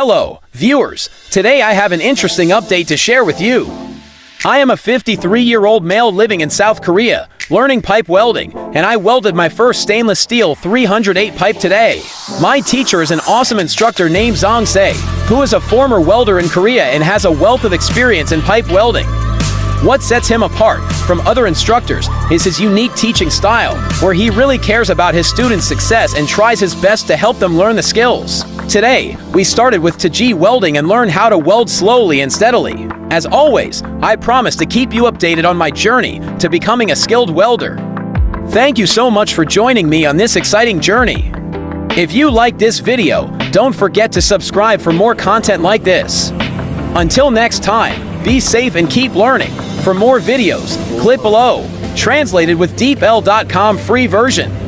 Hello, viewers. Today I have an interesting update to share with you. I am a 53-year-old male living in South Korea, learning pipe welding, and I welded my first stainless steel 308 pipe today. My teacher is an awesome instructor named Zzang Se, who is a former welder in Korea and has a wealth of experience in pipe welding. What sets him apart from other instructors is his unique teaching style, where he really cares about his students' success and tries his best to help them learn the skills. Today, we started with Taji welding and learned how to weld slowly and steadily. As always, I promise to keep you updated on my journey to becoming a skilled welder. Thank you so much for joining me on this exciting journey. If you like this video, don't forget to subscribe for more content like this. Until next time, be safe and keep learning. For more videos, click below. Translated with DeepL.com free version.